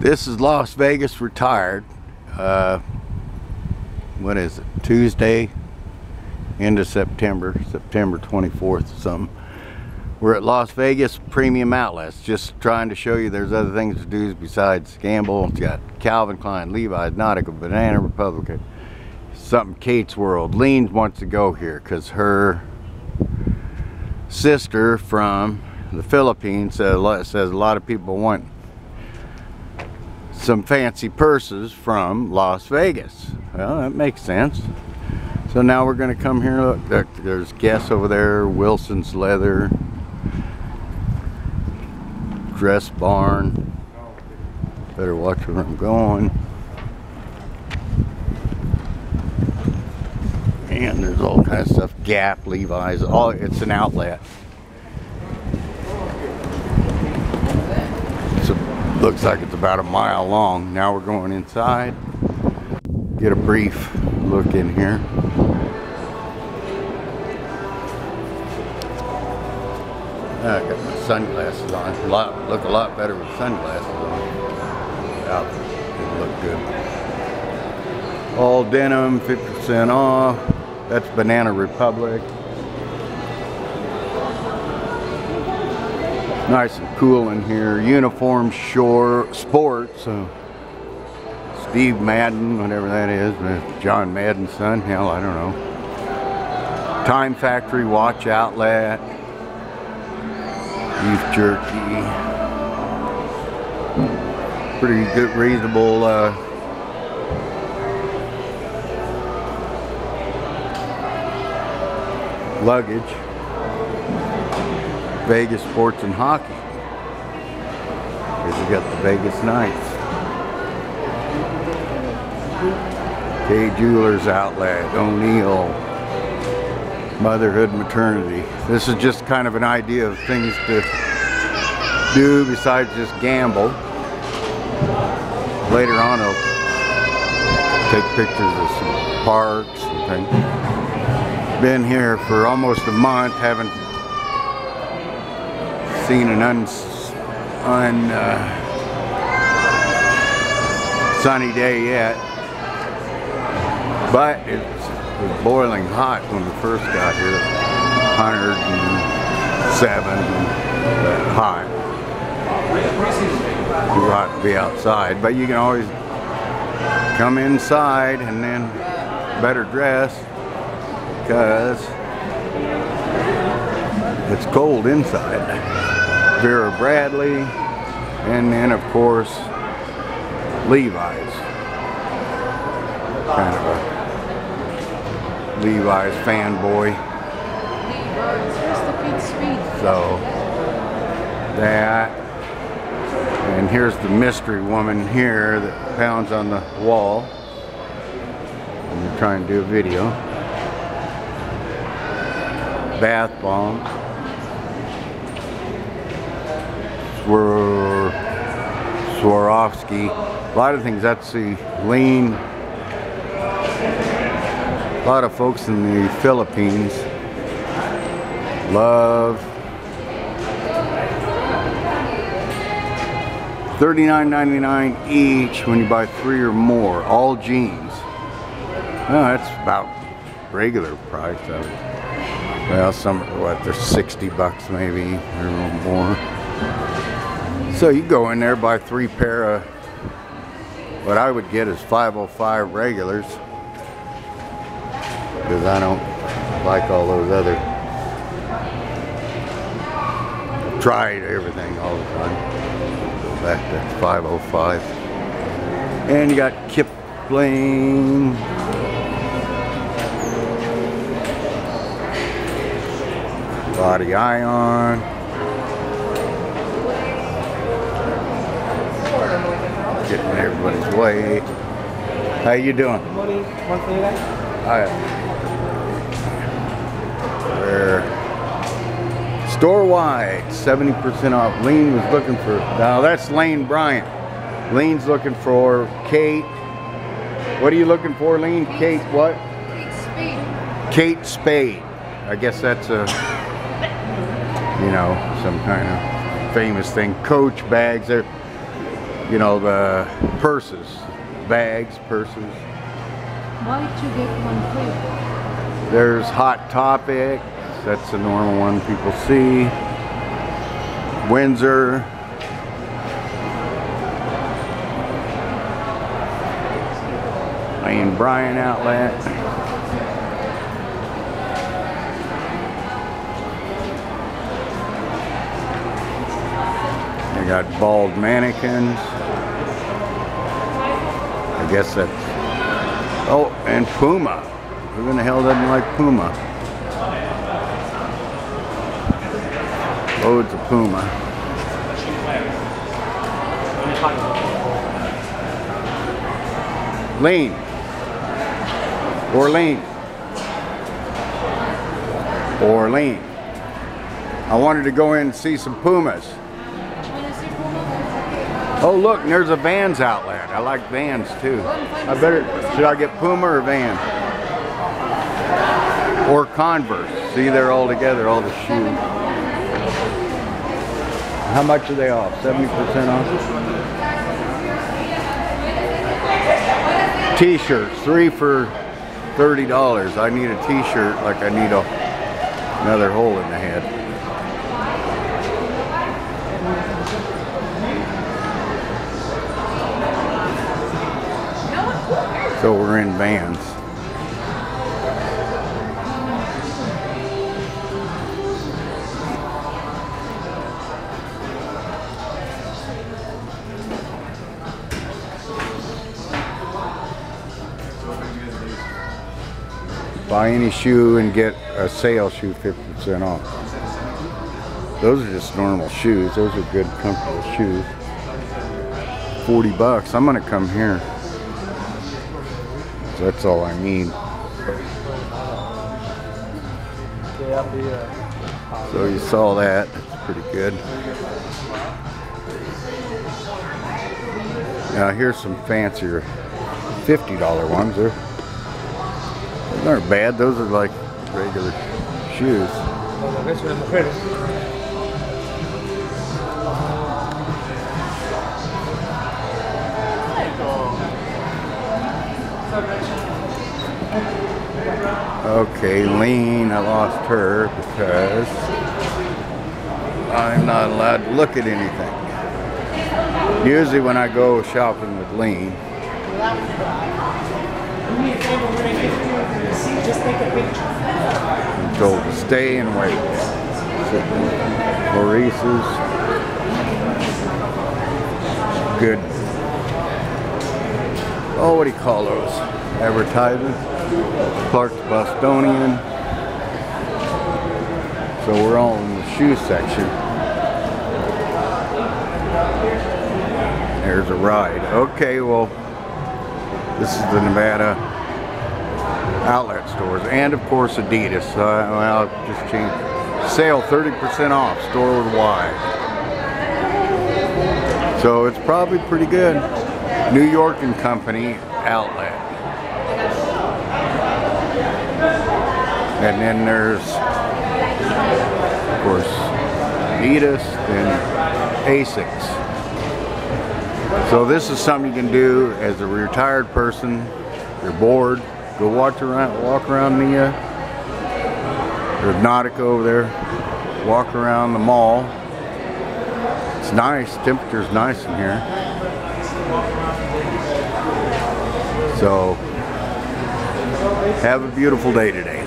This is Las Vegas retired. Uh, what is it? Tuesday, end of September, September 24th or something. We're at Las Vegas Premium Outlets, just trying to show you there's other things to do besides gamble. It's got Calvin Klein, Levi's, Nautica, Banana Republic, something Kate's World. Lean wants to go here because her sister from the Philippines says a lot of people want some fancy purses from Las Vegas. Well, that makes sense. So now we're going to come here. Look, there's Guess over there, Wilson's Leather, Dress Barn. Better watch where I'm going. And there's all kinds of stuff. Gap, Levi's, all it's an outlet. Looks like it's about a mile long. Now we're going inside. Get a brief look in here. I got my sunglasses on. A lot, look a lot better with sunglasses on. Yeah, look good. All denim, 50% off. That's Banana Republic. Nice and cool in here. Uniform Shore Sports. Uh, Steve Madden, whatever that is. John Madden's son. Hell, I don't know. Time Factory Watch Outlet. Beef jerky. Pretty good, reasonable. Uh, luggage. Vegas Sports and Hockey. Here's we got the Vegas Knights. Kay Jewelers Outlet, O'Neill, Motherhood Maternity. This is just kind of an idea of things to do besides just gamble. Later on I'll take pictures of some parks and things. Been here for almost a month, haven't seen an un, un uh, sunny day yet. But it was boiling hot when we first got here. 107 and hot. Too hot to be outside. But you can always come inside and then better dress because it's cold inside. Vera Bradley, and then of course Levi's. Kind of a Levi's fanboy. So that, and here's the mystery woman here that pounds on the wall. I'm trying to do a video. Bath bombs. Swar Swarovski. A lot of things. That's the lean. A lot of folks in the Philippines love $39.99 each when you buy three or more. All jeans. That's about regular price. Well, some, what, they're 60 bucks maybe, or a little more. So you go in there, buy three pair of, what I would get is 505 regulars. Because I don't like all those other, tried everything all the time. Go back to 505. And you got Kipling. Body Ion. Getting everybody's way. How you doing? Money, monthly eh? Alright. We're store wide, 70% off. Lean was looking for, now that's Lane Bryant. Lean's looking for Kate. What are you looking for, Lean? Kate what? Kate Spade. Kate Spade. I guess that's a, you know, some kind of famous thing. Coach bags. They're you know, the purses, bags, purses. Why did you get one free? There's Hot Topic. That's a normal one people see. Windsor. Lane Bryant outlet. They got bald mannequins. I guess that's. Oh, and Puma. Who in the hell doesn't like Puma? Oh, Loads of Puma. Lean. Orlean. Orlean. I wanted to go in and see some Pumas. Oh look, there's a Vans outlet. I like Vans too. I better, should I get Puma or Vans? Or Converse. See, they're all together, all the shoes. How much are they off? 70% off? T-shirts, three for $30. I need a t-shirt like I need a, another hole in the head. So we're in Vans. Buy any shoe and get a sale shoe 50% off. Those are just normal shoes. Those are good, comfortable shoes. 40 bucks. I'm gonna come here. That's all I need. So you saw that. That's pretty good. Now here's some fancier $50 ones. They're, they aren't bad. Those are like regular shoes. Okay, Lean, I lost her because I'm not allowed to look at anything. Usually when I go shopping with Lean, I'm told to stay and wait. Maurice's good. Oh, what do you call those? Advertising. Clark's Bostonian. So we're all in the shoe section. There's a ride. Okay, well, this is the Nevada outlet stores, and of course Adidas. Uh, well, just change sale 30% off store wide. So it's probably pretty good. New York and Company outlet. And then there's, of course, Adidas and Asics. So this is something you can do as a retired person. You're bored. Go watch around, walk around the. Uh, there's Nautica over there. Walk around the mall. It's nice. Temperature's nice in here. So have a beautiful day today.